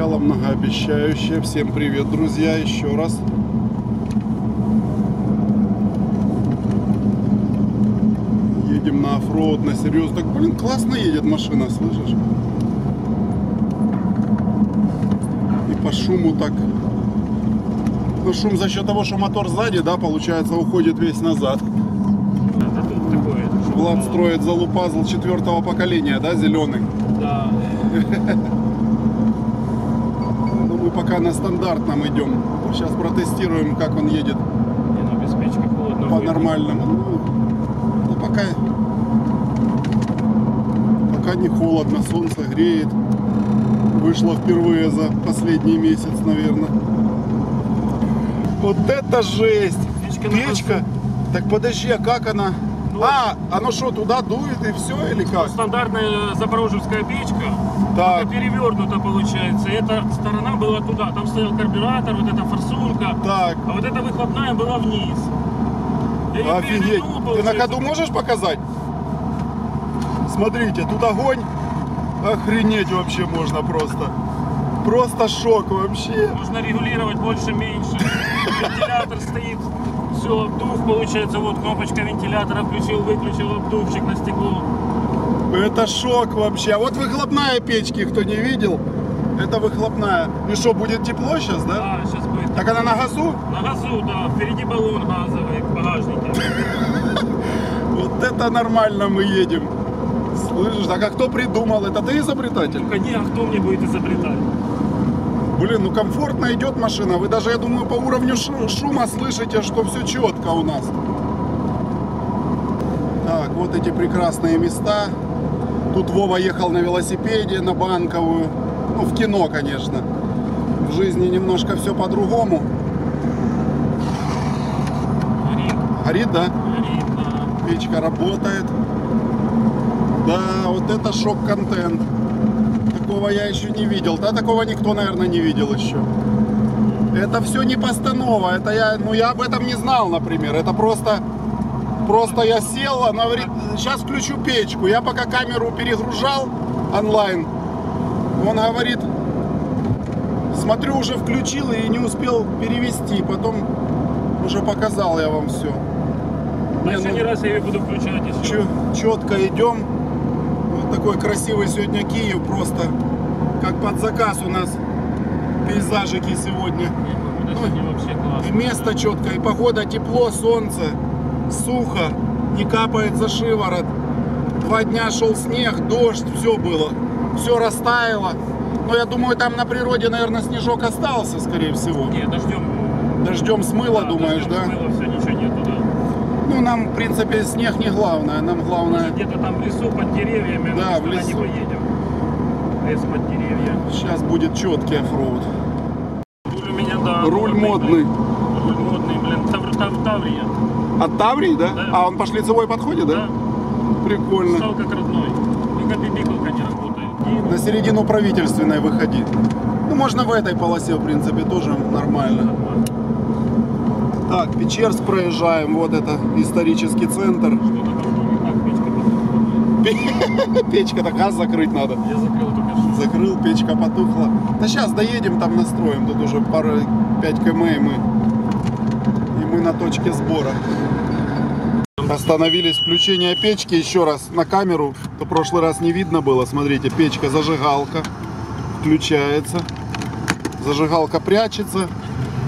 Начало многообещающее. Всем привет, друзья, еще раз. Едем на оффроуд, на серьезно. Так, блин, классно едет машина, слышишь? И по шуму так. Ну, шум за счет того, что мотор сзади, да, получается, уходит весь назад. Влад строит залупазл четвертого поколения, да, зеленый. Да. Ну, на стандартном идем. Сейчас протестируем, как он едет Не, ну без печки холодно. по-нормальному. Ну, ну, пока, пока не холодно, солнце греет. Вышло впервые за последний месяц, наверное. Вот это жесть! Печка Печка? Так подожди, а как она? Ну, А, оно что, туда дует и все или как? Стандартная запорожецкая печка, Так. только перевернута получается. Эта сторона была туда, там стоял карбюратор, вот эта форсунка, Так, а вот эта выхлопная была вниз. Я Офигеть. Ты на ходу можешь показать? Смотрите, тут огонь. Охренеть вообще можно просто. Просто шок вообще. Можно регулировать больше-меньше. Вентилятор стоит. Все, обдув получается. Вот кнопочка вентилятора включил, выключил обдувчик на стекло. Это шок вообще. А вот выхлопная печки, кто не видел, это выхлопная. И что, будет тепло сейчас, да? Да, сейчас будет. Так она на газу? На газу, да, впереди баллон газовый в багажнике. Вот это нормально мы едем. Слышишь, так а кто придумал? Это ты изобретатель? Только не, а кто мне будет изобретать? Блин, ну комфортно идет машина. Вы даже, я думаю, по уровню шу- шума слышите, что все четко у нас. Так, вот эти прекрасные места. Тут Вова ехал на велосипеде, на Банковую. Ну, в кино, конечно. В жизни немножко все по-другому. Горит, Горит, да? горит, да. Печка работает. Да, вот это шок-контент. Такого я еще не видел. Да, такого никто, наверное, не видел еще. Это все не постанова. Это я, ну я об этом не знал, например. Это просто, просто я сел, она говорит, сейчас включу печку. Я пока камеру перегружал онлайн, он говорит, смотрю, уже включил и не успел перевести. Потом уже показал я вам все. На Не, ну- раз я ее буду включать и все. четко идем. Вот такой красивый сегодня Киев просто как под заказ у нас пейзажики сегодня. Вообще И место четкое, и погода, тепло, солнце, сухо, не капает за шиворот. Два дня шел снег, дождь, все было, все растаяло. Но я думаю, там на природе, наверное, снежок остался, скорее всего. Не, дождем. Дождем смыло, думаешь, да? Смыло, все, ничего нету, да. Ну, нам, в принципе, снег не главное, нам главное... Где-то там в лесу под деревьями, Да, в лесу. не поедем. Лес под деревья. Сейчас будет четкий оффроуд. Руль у меня, да. Руль модный. блин. Руль модный, блин. Тав, тав, Таврия. От Таврии, да? Да. А он по шлицевой подходит, да? Да. Прикольно. Стал как родной. Только бибикалка не работает. На середину правительственной выходи. Ну, можно в этой полосе, в принципе, тоже нормально. Так, Печерск проезжаем. Вот это исторический центр. Как печка так газ закрыть надо. Я закрыл только что. Закрыл, печка потухла. Да сейчас доедем, там настроим. Тут уже пара 5 км и мы. И на точке сбора. Остановились включение печки еще раз на камеру. То в прошлый раз не видно было. Смотрите, печка, зажигалка включается. Зажигалка прячется.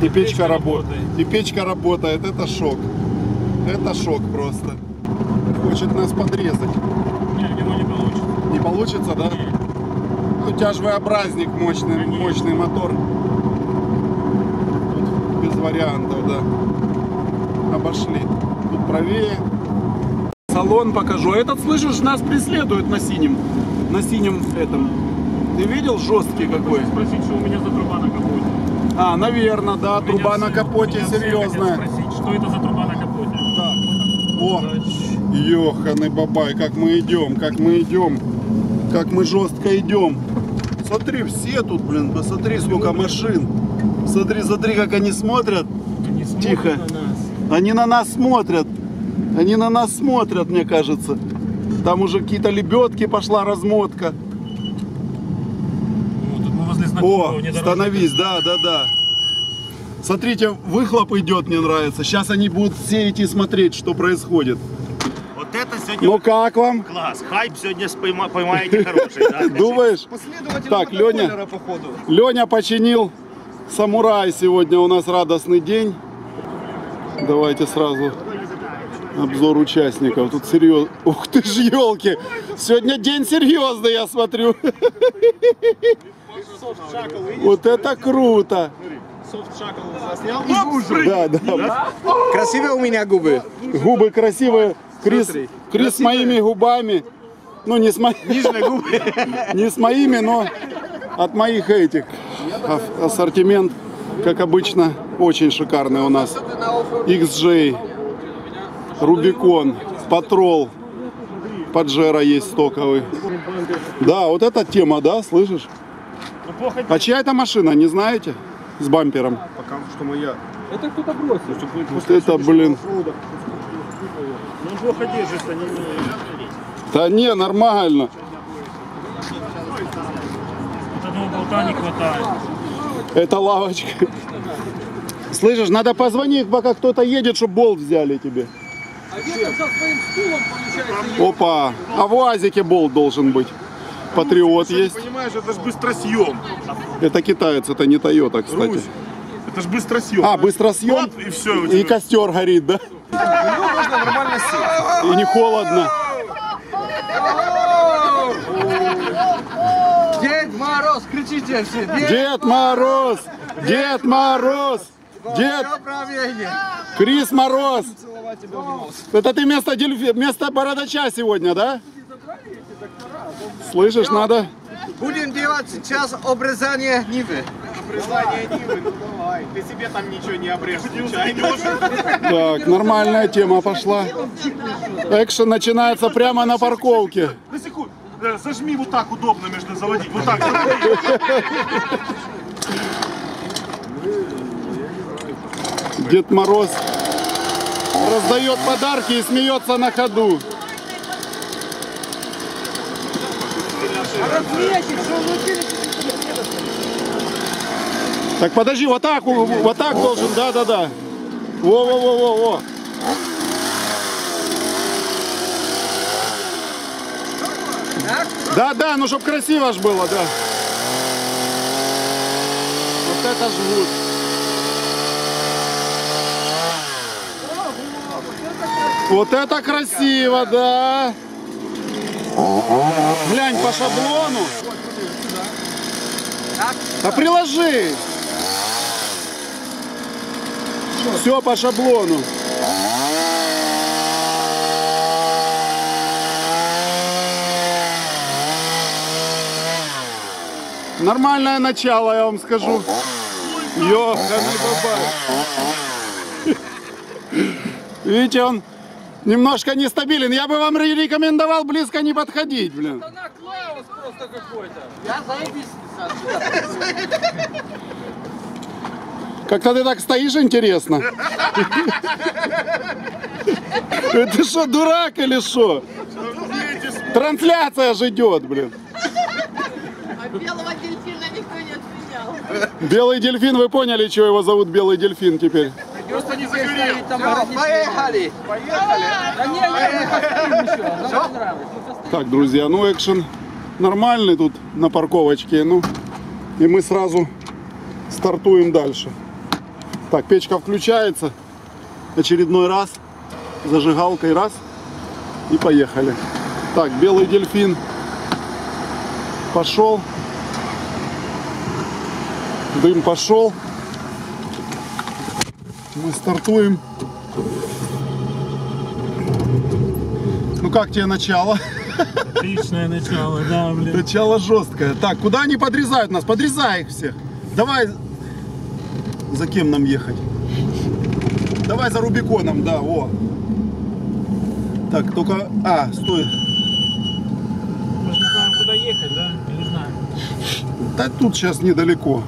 И, печка, печка работает. работает. И печка работает. Это шок. Это шок просто. Хочет нас подрезать. Не, у него не получится. Не получится, да? Не. У тебя же V-образник мощный, Конечно. мощный мотор. Тут без вариантов, да. Обошли. Тут правее. Салон покажу. А Этот, слышишь, нас преследует на синем. На синем этом. Ты видел жесткий какой? Хочешь спросить, что у меня за труба на капоте? А, наверное, да, меня труба на все- капоте все хотят серьезная. спросить, что это за труба на капоте? О, Ёханый бабай, как мы идем, как мы идем, как мы жестко идем. Смотри, все тут, блин, посмотри, сколько машин. Смотри, смотри, как они смотрят. Они смотрят Тихо. на. Они на нас смотрят. Они на нас смотрят, мне кажется. Там уже какие-то лебедки пошла размотка. Ну, тут мы возле знакомого О, внедорожника. становись, да, да, да. Смотрите, выхлоп идет, мне нравится. Сейчас они будут все идти смотреть, что происходит. Вот это сегодня Ну как вам? класс. Хайп сегодня спойма- поймаете хороший. да. Думаешь? Так, Леня. походу. Леня починил самурай. Сегодня у нас радостный день. Давайте сразу обзор участников. Тут серьезно. Ух ты ж, елки! Сегодня день серьезный, я смотрю. Вот это круто! Заснял и уже. Да, да. Красивые у меня губы. Губы красивые. Крис, Крис с красивые. моими губами. Ну, не с, мо- Нижние губы. не с моими, но от моих этих. Ассортимент, как обычно, очень шикарный у нас. XJ, Рубикон, Патрол, Паджеро есть стоковый. Да, вот эта тема, да, слышишь? Ну, А чья это машина, не знаете? С бампером. Пока что моя. Вот это, блин. ну, плохо держится. Не, не- Да не, нормально. Вот одного болта не хватает. Это лавочка. Слышишь, надо позвонить, пока кто-то едет, чтобы болт взяли тебе. Опа, а в УАЗике болт должен быть. Патриот есть. Понимаешь, это же быстросъем. Это китаец, это не Тойота, кстати. Русь. Это же быстросъем. А, быстросъем? Вот и все. И костер горит, да? И не холодно. Дед Мороз, кричите все. Дед Дед Мороз! Дед Мороз! Дед. Крис Мороз! Это ты вместо, дельфи... вместо бородача сегодня, да? Слышишь, надо... Будем делать сейчас обрезание Нивы. Ты себе там ничего не обрежешь. Так, нормальная тема пошла. Экшен начинается прямо на парковке. На секунду. Зажми вот так удобно между заводить. Вот так. заводи. Дед Мороз раздает подарки и смеется на ходу. Так подожди, вот так, вот так должен, да, да, да. Да, ну чтоб красиво ж было, да. Вот это жгут. Вот это красиво, да. Глянь по шаблону. А приложи. Все по шаблону. Нормальное начало, я вам скажу. Ёханый бабай. Видите, он немножко нестабилен. Я бы вам ре- рекомендовал близко не подходить, блин. Я заебись. Как-то ты так стоишь, интересно. Это что, дурак или что? Трансляция же идет, блин. Белого дельфина никто не отменял. Белый дельфин, вы поняли, что его зовут Белый дельфин теперь? Просто не загорел. Поехали. Так, друзья, ну экшен нормальный тут на парковочке, ну и мы сразу стартуем дальше. Так, печка включается, очередной раз, зажигалкой раз и поехали. Так, белый дельфин пошел, дым пошел, мы стартуем. Ну как тебе начало? Отличное начало, да, блин. Начало жесткое. Так, куда они подрезают нас? Подрезай их всех. Давай. За кем нам ехать? Давай за Рубиконом, да, о. Так, только... А, стой. Мы же не знаем, куда ехать, да? Я не знаю. Да тут сейчас недалеко.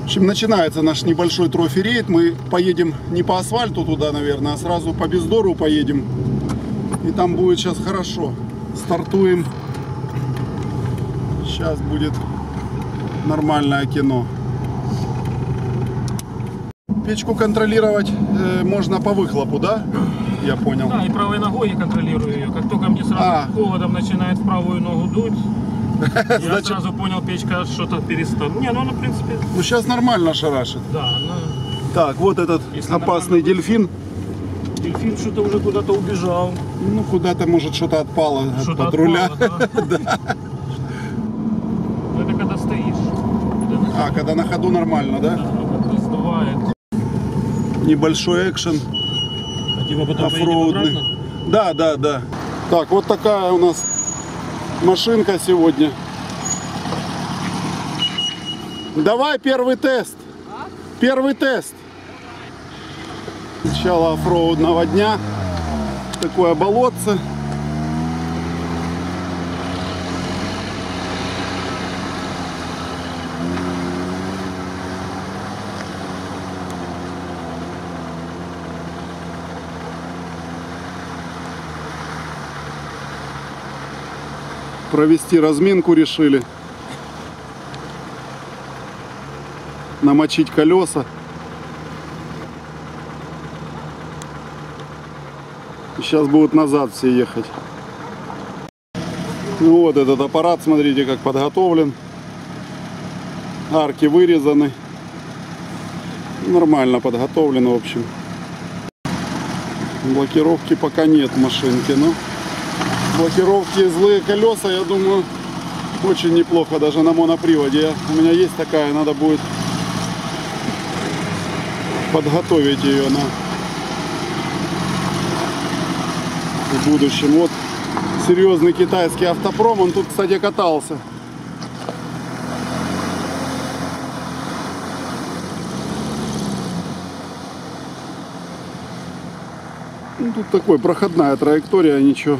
В общем, начинается наш небольшой трофи-рейд. Мы поедем не по асфальту туда, наверное, а сразу по бездору поедем. И там будет сейчас хорошо. Стартуем. Сейчас будет Нормальное кино. Печку контролировать э, можно по выхлопу, да? Я понял. Да, и правой ногой я контролирую ее. Как только мне сразу А. холодом начинает в правую ногу дуть, я Значит- сразу понял, печка что-то перестала. Не, ну она, в принципе, Ну сейчас нормально шарашит. да, она... Так, вот этот Если опасный дельфин. Дельфин что-то уже куда-то убежал. Ну, куда-то, может, что-то отпало от Что-то патруля. отпало, да. Ну, Это когда стоишь. Когда А, когда на ходу нормально, да? как сдувает. Небольшой экшен. Потом поедем Оффроудный. обратно. Да, да, да. Так, вот такая у нас машинка сегодня. Давай первый тест. Первый тест. Начало оффроудного дня. Такое болотце. Провести разминку решили. Намочить колеса. Сейчас будут назад все ехать. Ну вот этот аппарат, смотрите, как подготовлен. Арки вырезаны. Нормально подготовлен, в общем. Блокировки пока нет в машинке, но блокировки злые колеса, я думаю, очень неплохо даже на моноприводе. У меня есть такая, надо будет подготовить ее на в будущем. Вот серьезный китайский автопром, он тут, кстати, катался. Ну, тут такой проходная траектория, ничего.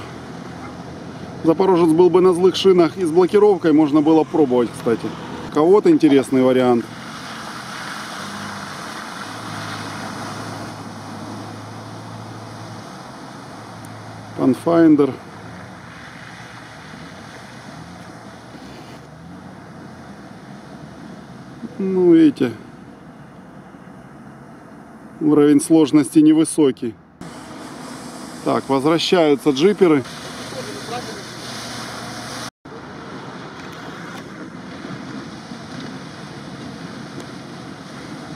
Запорожец был бы на злых шинах и с блокировкой, можно было пробовать, кстати. Кого-то интересный вариант. Pathfinder. Ну, видите, уровень сложности невысокий. Так, возвращаются джиперы.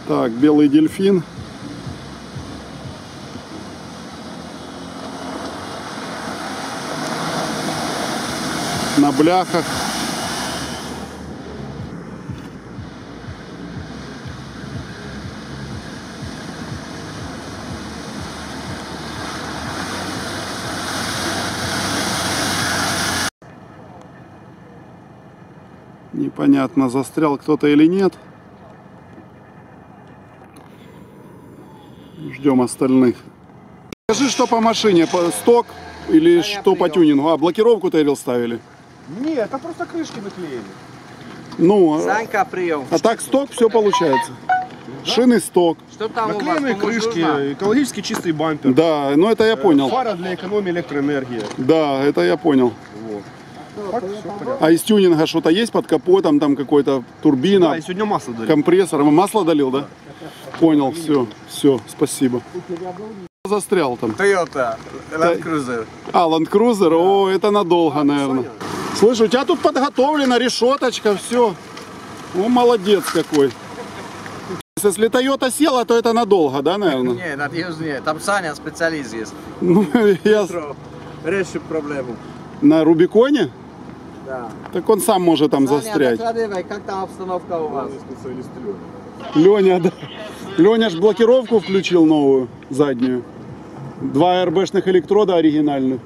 Так, белый дельфин. На бляхах. Непонятно, застрял кто-то или нет. Ждем остальных. Скажи, что по машине, по сток или что по тюнингу? А, блокировку Террил ставили? Нет, там просто крышки наклеили. Ну, а- Санька, прием. а так сток все получается. Шины сток. Что там у вас? Наклеенные крышки, нужна? экологически чистый бампер. Да, ну это я понял. Фара для экономии электроэнергии. Да, это я понял. Вот. Так. А из тюнинга что-то есть под капотом, там какой-то Да, турбина, и сегодня масло дали. компрессор. Масло долил, да? Понял, все, все, спасибо. Застрял там. Toyota Land Cruiser. А, Land Cruiser, о, это надолго, наверное. Слышь, у тебя тут подготовлена решеточка, все. О, молодец какой. Если Toyota села, то это надолго, да, наверное? Nie, надеюсь, нет. Там Саня специалист есть. Ну, я решит проблему. на Рубиконе, Да. так он сам может там застрять. Саня, докладывай, как там обстановка у вас? Леня, да. Леня ж блокировку включил новую, заднюю. Два РБшных электрода оригинальных.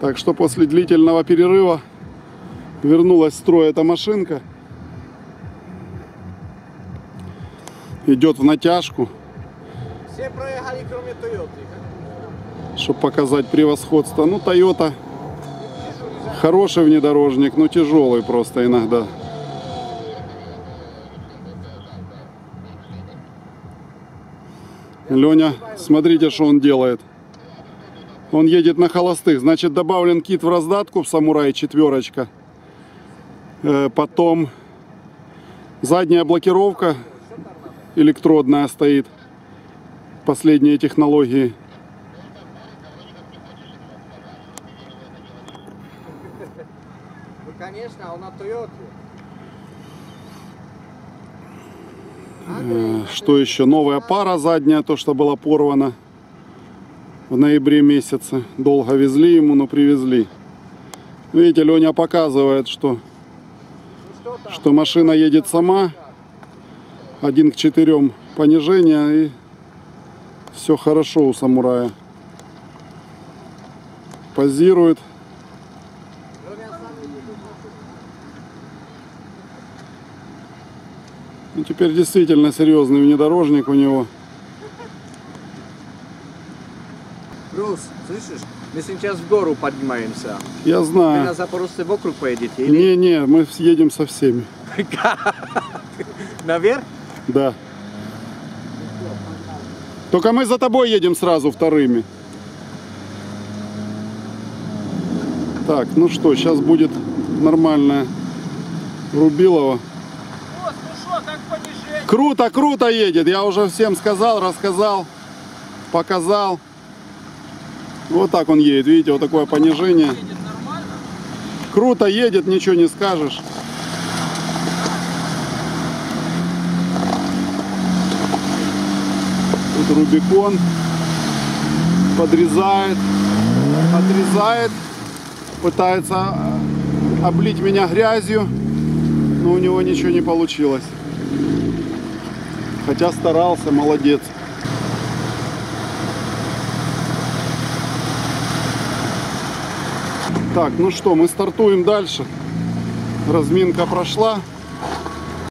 Так что после длительного перерыва вернулась в строй эта машинка. Идет в натяжку, Все проехали, кроме Toyota. чтобы показать превосходство. Ну, Toyota хороший внедорожник, но тяжелый просто иногда. Леня, смотрите, что он делает. Он едет на холостых. Значит, добавлен кит в раздатку в самурай четверочка. Э, Потом Задняя блокировка электродная стоит. Последние технологии. Ну, конечно, он на Тойоте. Что еще? Новая пара задняя, то, что была порвана в ноябре месяце. Долго везли ему, но привезли. Видите, Леня показывает, что, что машина едет сама. Один к четырем понижения и все хорошо у самурая. Позирует. Ну, теперь действительно серьезный внедорожник у него. Брус, слышишь? Мы сейчас в гору поднимаемся. Я Вы знаю. на Запорожце вокруг поедете или Не-не, мы едем со всеми. наверх? Да. Только мы за тобой едем сразу вторыми. Так, ну что, сейчас будет нормальная Рубилова. Круто, круто едет. Я уже всем сказал, рассказал, показал. Вот так он едет. Видите, вот такое понижение. Круто едет, ничего не скажешь. Тут Рубикон подрезает, отрезает, пытается облить меня грязью, но у него ничего не получилось. Хотя старался, молодец. Так, ну что, мы стартуем дальше. Разминка прошла.